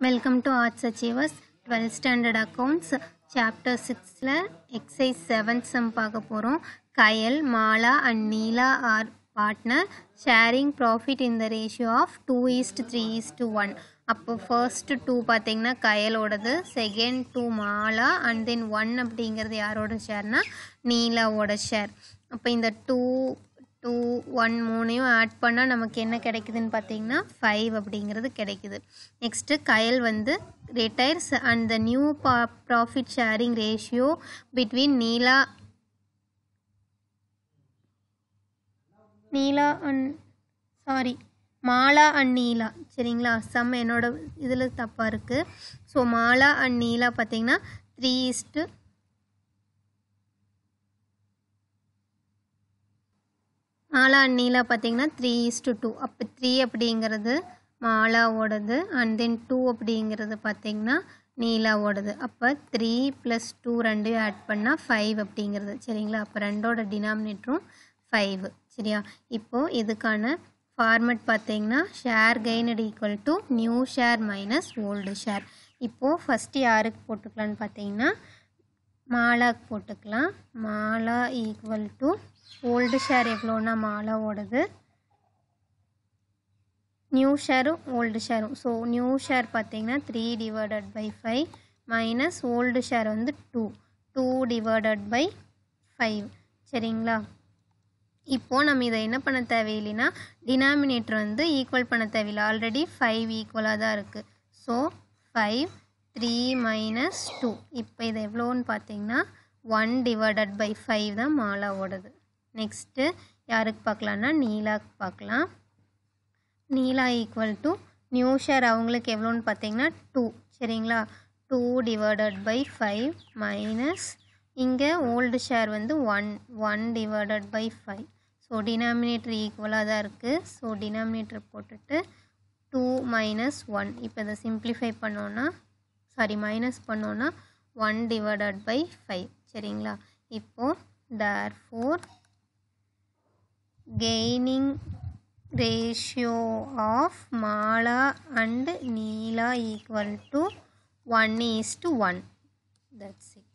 Welcome to arts achievers twelfth standard accounts chapter சிக்ஸில் exercise seventh sum பார்க்க போகிறோம் Kayal Mala and Neela are partner sharing profit in the ratio of two is to three is to one அப்போ first two பார்த்தீங்கன்னா கயலோடது second two Mala and then one அப்படிங்கிறது யாரோட ஷேர்னா நீலாவோட share அப்போ இந்த two one மூணையும் add பண்ணால் நமக்கு என்ன கிடைக்குதுன்னு பார்த்தீங்கன்னா ஃபைவ் அப்படிங்கிறது கிடைக்குது. நெக்ஸ்ட்டு கயல் வந்து ரிட்டையர்ஸ் அண்ட் த நியூ பா profit sharing ratio between Neela Neela and sorry Mala and Neela சரிங்களா? சம் என்னோட இதில் தப்பாக இருக்குது ஸோ மாலா அண்ட் நீலா பார்த்தீங்கன்னா த்ரீ இஸ்ட்டு மாலா அண்ணியில் பார்த்தீங்கன்னா த்ரீ இஸ்டு டூ அப்போ த்ரீ அப்படிங்கிறது மாலாவோடது அண்ட் தென் டூ அப்படிங்கிறது பார்த்தீங்கன்னா நீலாவோடது. அப்போ த்ரீ ப்ளஸ் டூ ரெண்டையும் ஆட் பண்ணால் ஃபைவ் அப்படிங்கிறது. சரிங்களா? அப்போ ரெண்டோட டினாமினேட்டரும் ஃபைவ் சரியா? இப்போது இதுக்கான ஃபார்மெட் பார்த்தீங்கன்னா share gained equal to new share minus old share இப்போது ஃபஸ்ட்டு யாருக்கு போட்டுக்கலான்னு பார்த்தீங்கன்னா மாலாக்கு போட்டுக்கலாம். Mala equal to old share எவ்வளோன்னா மாலாவோடது. நியூ ஷேரும் ஓல்டு ஷேரும் ஸோ நியூ ஷேர் பார்த்தீங்கன்னா three divided by five minus old share வந்து two two divided by five சரிங்களா? இப்போது நம்ம இதை என்ன பண்ண தேவையில்லைன்னா டினாமினேட்டர் வந்து ஈக்குவல் பண்ண தேவையில்லை. ஆல்ரெடி ஃபைவ் ஈக்குவலாக தான் இருக்குது so five three minus two இப்போ இது எவ்வளோன்னு பார்த்தீங்கன்னா ஒன் டிவைடட் பை ஃபைவ் தான் மாலாவோடது. நெக்ஸ்ட்டு யாருக்கு பார்க்கலான்னா நீலாக்கு பார்க்கலாம். Neela equal to new share அவங்களுக்கு எவ்வளோன்னு பார்த்தீங்கன்னா டூ சரிங்களா? Two divided by five minus இங்கே ஓல்டு ஷேர் வந்து one one divided by five so denominator ஈக்குவலாக தான் இருக்குது ஸோ டினாமினேட்டர் போட்டுட்டு டூ மைனஸ் ஒன் இப்போ இதை சிம்ப்ளிஃபை பண்ணோன்னா சாரி மைனஸ் பண்ணோன்னா ஒன் டிவைடட் பை ஃபைவ் சரிங்களா? இப்போது therefore gaining ratio of mala and neela equal to 1 is to 1 that's it.